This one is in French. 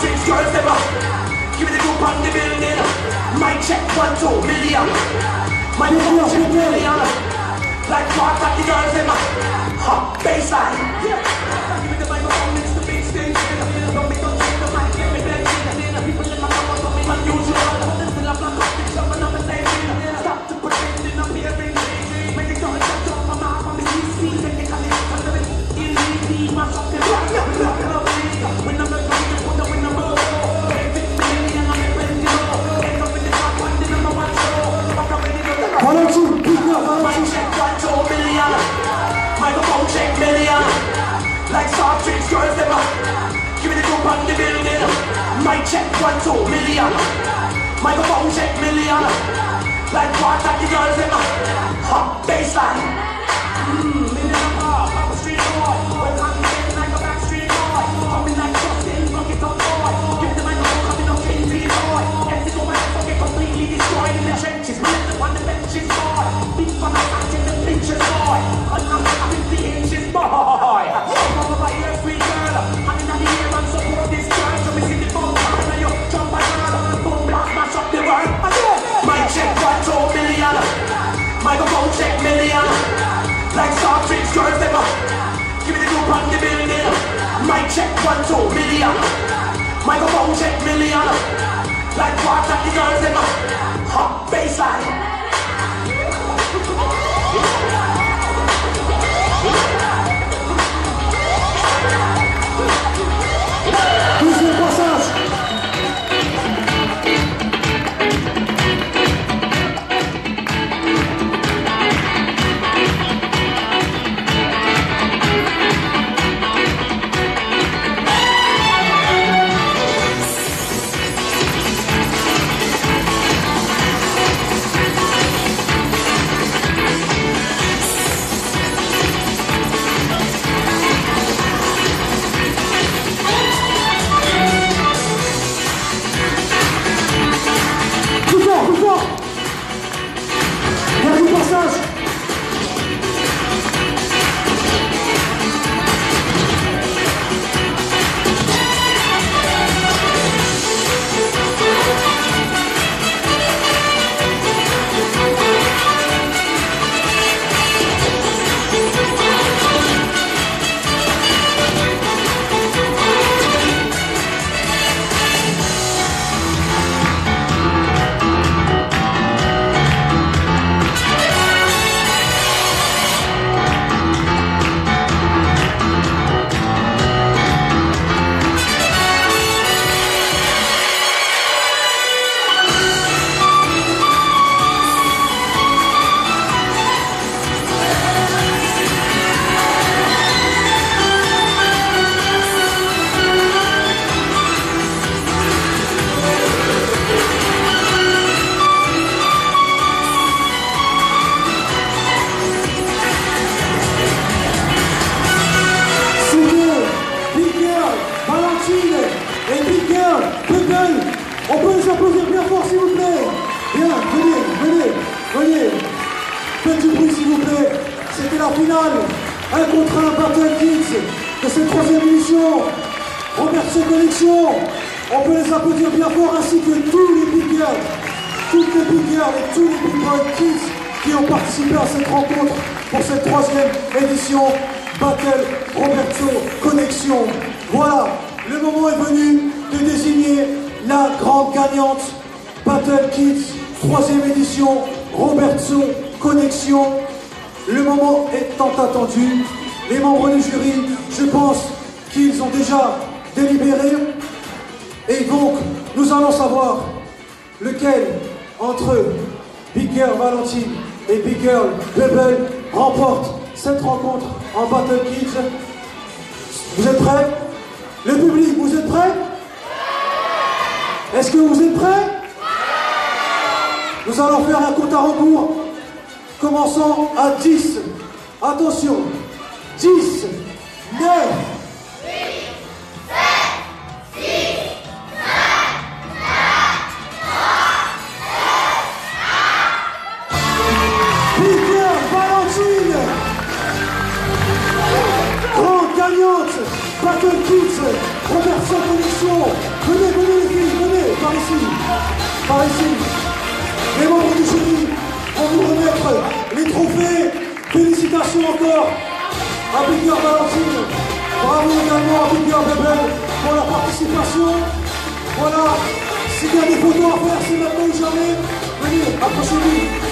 James girls never Give me the group on the building. My check one two million. My yeah, check yeah. million. Like part of the girls ever. Ha, baseline. Yeah. Give me the Give the on building. Mic check one two million. Microphone check million. Like what the girls them up. Hot baseline. Mmm, million a half. I'm a street boy. Well, I'm getting like a backstreet boy. Coming like Justin, rock it up boy. Give the microphone, coming up King boy. Empty go back, fuck it completely destroyed in. On the check, one, two million. Microphone check, million. Like what the girls, up. Hot baseline. Faites du bruit s'il vous plaît. C'était la finale. Un contre un Battle Kids de cette troisième édition. Robertson Collection. On peut les applaudir bien fort ainsi que tous les Big Girls, toutes les Big Girls et tous les Big Boy Kids qui ont participé à cette rencontre pour cette troisième édition Battle Roberto Connexion. Voilà, le moment est venu de désigner la grande gagnante Battle Kids, troisième édition Roberto Connexion. Le moment est tant attendu. Les membres du jury, je pense qu'ils ont déjà délibéré. Et donc, nous allons savoir lequel entre Big Girl Valentine et Big Girl Bubble remporte cette rencontre en Battle Kids. Vous êtes prêts? Le public, vous êtes prêts? Est-ce que vous êtes prêts? Nous allons faire un compte à rebours. Commençons à 10. Attention. 10, 9, Peter Valentine Grande gagnante Battle Kids. Robertson Connexion Venez, venez venez Par ici. Par ici. Du les trophées Félicitations cœur à Girl Valentine. Bravo également à Girl Bebel pour la participation. Voilà, s'il y a des photos à faire, c'est maintenant ou jamais. Venez, approchez-vous.